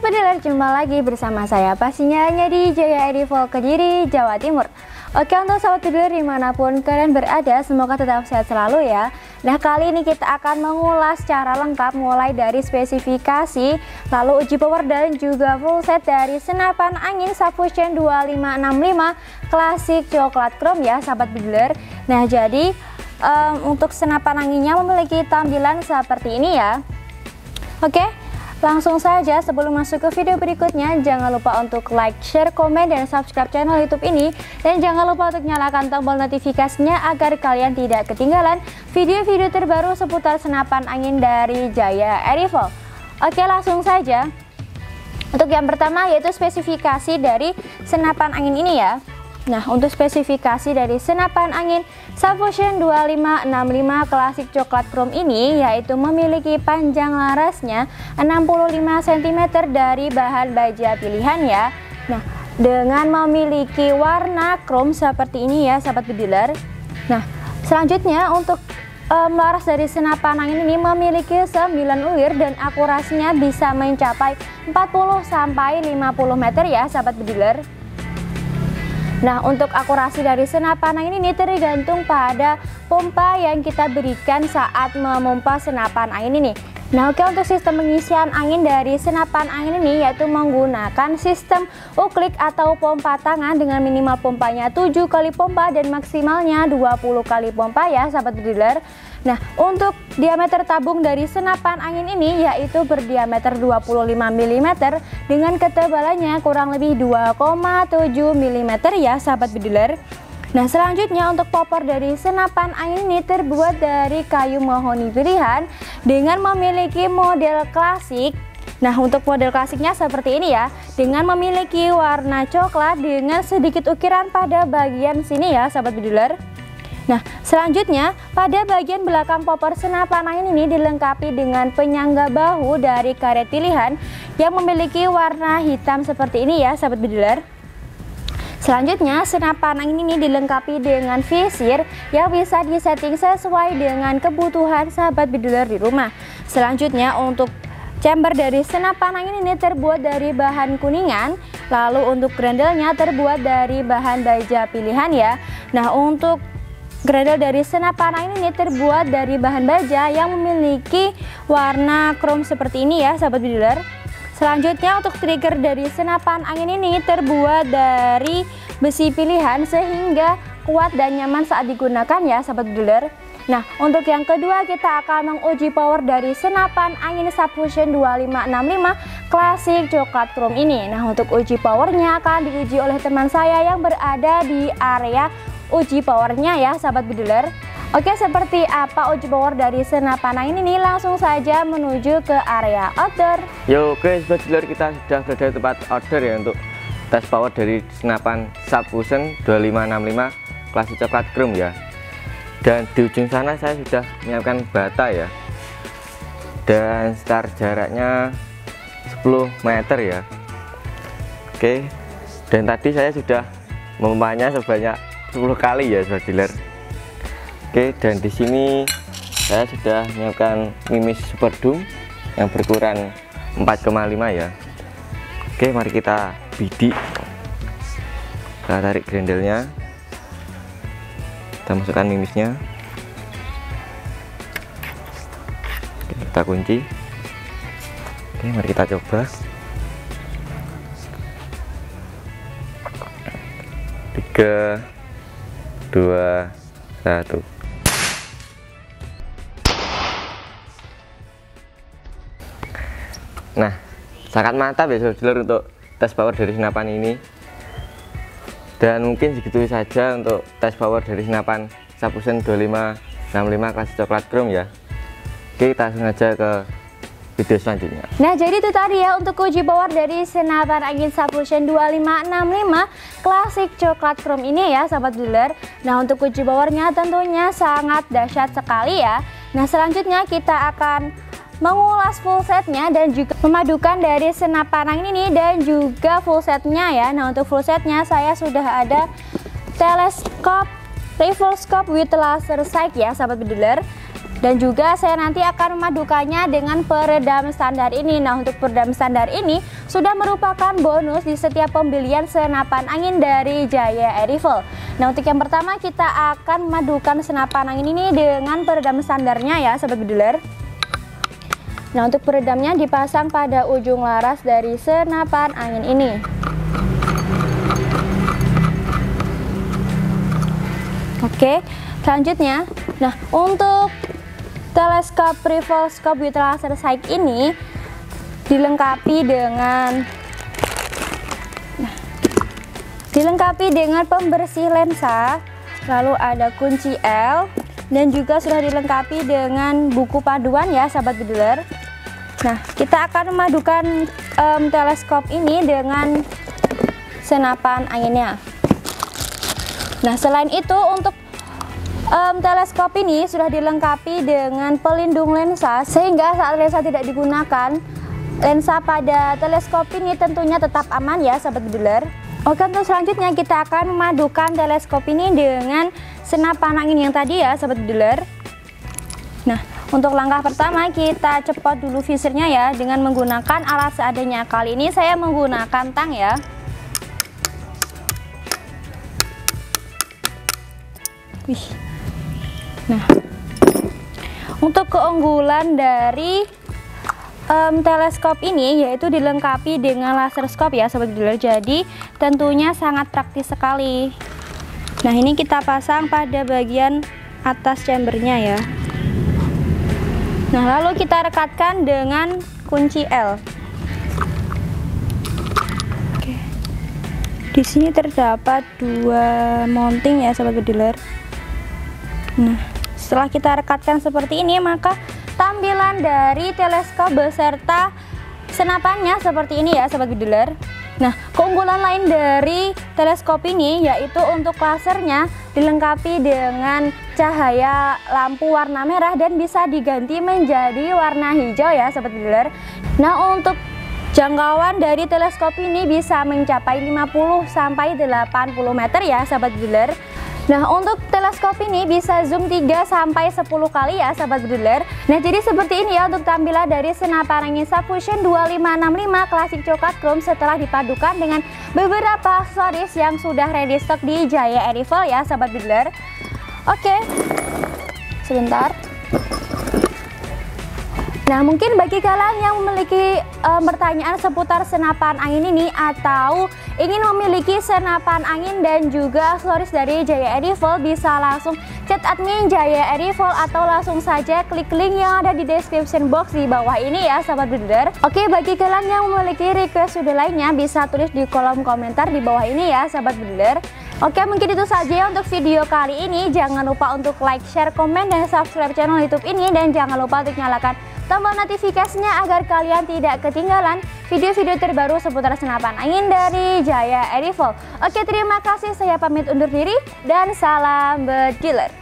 Pendengar, jumpa lagi bersama saya pastinya hanya di Jaya Edivol Kediri, Jawa Timur. Oke untuk sobat pendengar di mana pun kalian berada, semoga tetap sehat selalu ya. Nah kali ini kita akan mengulas secara lengkap mulai dari spesifikasi Lalu uji power dan juga full set dari senapan angin Subfusion 2565 Klasik coklat chrome ya sahabat pendengar Nah jadi um, untuk senapan anginnya memiliki tampilan seperti ini ya. Oke Langsung saja sebelum masuk ke video berikutnya, jangan lupa untuk like, share, komen, dan subscribe channel YouTube ini. Dan jangan lupa untuk nyalakan tombol notifikasinya agar kalian tidak ketinggalan video-video terbaru seputar senapan angin dari Jaya Air Oke langsung saja. Untuk yang pertama yaitu spesifikasi dari senapan angin ini ya. Nah, untuk spesifikasi dari senapan angin Subfusion 2565 klasik coklat chrome ini yaitu memiliki panjang larasnya 65 cm dari bahan baja pilihan ya. Nah, dengan memiliki warna chrome seperti ini ya sahabat bediler. Nah, selanjutnya untuk um, laras dari senapan angin ini memiliki 9 ulir dan akurasinya bisa mencapai 40 sampai 50 meter ya sahabat bediler. Nah untuk akurasi dari senapan angin ini tergantung pada pompa yang kita berikan saat memompa senapan angin ini Nah oke untuk sistem pengisian angin dari senapan angin ini yaitu menggunakan sistem uklik atau pompa tangan dengan minimal pompanya 7 kali pompa dan maksimalnya 20 kali pompa ya sahabat dealer Nah untuk diameter tabung dari senapan angin ini yaitu berdiameter 25 mm dengan ketebalannya kurang lebih 2,7 mm ya sahabat dealer Nah selanjutnya untuk popor dari senapan angin ini terbuat dari kayu mahoni pilihan dengan memiliki model klasik. Nah untuk model klasiknya seperti ini ya. Dengan memiliki warna coklat dengan sedikit ukiran pada bagian sini ya sahabat bediler Nah selanjutnya pada bagian belakang popor senapan angin ini dilengkapi dengan penyangga bahu dari karet pilihan Yang memiliki warna hitam seperti ini ya sahabat bediler Selanjutnya, senapan angin ini dilengkapi dengan visir yang bisa disetting sesuai dengan kebutuhan sahabat bidular di rumah. Selanjutnya, untuk chamber dari senapan angin ini terbuat dari bahan kuningan, lalu untuk grandelnya terbuat dari bahan baja pilihan ya. Nah, untuk Grendel dari senapan angin ini terbuat dari bahan baja yang memiliki warna chrome seperti ini ya sahabat bidular. Selanjutnya untuk trigger dari senapan angin ini terbuat dari besi pilihan sehingga kuat dan nyaman saat digunakan ya sahabat dealer. Nah untuk yang kedua kita akan menguji power dari senapan angin Subfusion 2565 klasik coklat chrome ini. Nah untuk uji powernya akan diuji oleh teman saya yang berada di area uji powernya ya sahabat bedeler. Oke seperti apa uji power dari senapan angin ini langsung saja menuju ke area outdoor. Yo sobat dealer kita sudah berada di tempat outdoor ya untuk tes power dari senapan Subfusion 2565 klasik coklat chrome ya. Dan di ujung sana saya sudah menyiapkan bata ya. Dan start jaraknya 10 meter ya. Oke dan tadi saya sudah memompanya sebanyak 10 kali ya dealer Oke, dan di sini saya sudah menyiapkan mimis super doom yang berukuran 4,5 ya. Oke, mari kita bidik. Kita tarik grendelnya. Kita masukkan mimisnya. Oke, kita kunci. Oke, mari kita coba. Tiga, dua, satu. Nah, sangat mantap ya saudara untuk tes power dari senapan ini. Dan mungkin segitu saja untuk tes power dari senapan Subfusion 2565 kelas coklat chrome ya. Oke, kita langsung aja ke video selanjutnya. Nah, jadi itu tadi ya untuk uji power dari senapan angin Subfusion 2565 klasik coklat chrome ini ya sahabat dealer. Nah, untuk uji powernya tentunya sangat dahsyat sekali ya. Nah, selanjutnya kita akan mengulas full setnya dan juga memadukan dari senapan angin ini dan juga full setnya ya. Nah untuk full setnya saya sudah ada teleskop rifle scope with laser sight ya sahabat bediler dan juga saya nanti akan memadukannya dengan peredam standar ini. Nah untuk peredam standar ini sudah merupakan bonus di setiap pembelian senapan angin dari Jaya Air Rifle nah untuk yang pertama kita akan memadukan senapan angin ini dengan peredam standarnya ya sobat bediler nah untuk peredamnya dipasang pada ujung laras dari senapan angin ini. Oke, selanjutnya, nah untuk teleskop Rivalscope with laser sight ini dilengkapi dengan nah, dilengkapi dengan pembersih lensa, lalu ada kunci L dan juga sudah dilengkapi dengan buku paduan ya sahabat bediler. Nah, kita akan memadukan um, teleskop ini dengan senapan anginnya. Nah, selain itu untuk um, teleskop ini sudah dilengkapi dengan pelindung lensa sehingga saat lensa tidak digunakan, lensa pada teleskop ini tentunya tetap aman ya sahabat dealer. Oke untuk selanjutnya kita akan memadukan teleskop ini dengan senapan angin yang tadi ya sahabat dealer. Nah untuk langkah pertama kita cepat dulu visornya ya dengan menggunakan alat seadanya. Kali ini saya menggunakan tang ya. Wih. Nah, untuk keunggulan dari um, teleskop ini yaitu dilengkapi dengan laser scope ya sobat dealer. Jadi tentunya sangat praktis sekali. Nah, ini kita pasang pada bagian atas chambernya ya. Nah, lalu kita rekatkan dengan kunci L. Oke. Di sini terdapat dua mounting ya sobat dealer. Nah, setelah kita rekatkan seperti ini, maka tampilan dari teleskop beserta senapannya seperti ini ya, sobat bediler. Nah, keunggulan lain dari teleskop ini yaitu untuk lasernya dilengkapi dengan cahaya lampu warna merah dan bisa diganti menjadi warna hijau ya, sobat bediler. Nah, untuk Jangkauan dari teleskop ini bisa mencapai 50 sampai 80 meter ya sahabat bediler. Nah untuk teleskop ini bisa zoom 3 sampai 10 kali ya sahabat bediler Nah jadi seperti ini ya untuk tampilan dari senapan angin Subfusion 2565 klasik coklat chrome setelah dipadukan dengan beberapa aksesoris yang sudah ready stock di Jaya Rifle ya sahabat bediler Oke sebentar Nah, mungkin bagi kalian yang memiliki um, pertanyaan seputar senapan angin ini atau ingin memiliki senapan angin dan juga aksesoris dari Jaya Rifle bisa langsung chat admin Jaya Rifle atau langsung saja klik link yang ada di description box di bawah ini ya sahabat breeder. Oke, bagi kalian yang memiliki request video lainnya bisa tulis di kolom komentar di bawah ini ya sahabat breeder. Oke mungkin itu saja untuk video kali ini Jangan lupa untuk like, share, komen, dan subscribe channel youtube ini Dan jangan lupa untuk nyalakan tombol notifikasinya agar kalian tidak ketinggalan video-video terbaru seputar senapan angin dari Jaya Rifle. Oke, terima kasih. Saya pamit undur diri dan salam berkiller.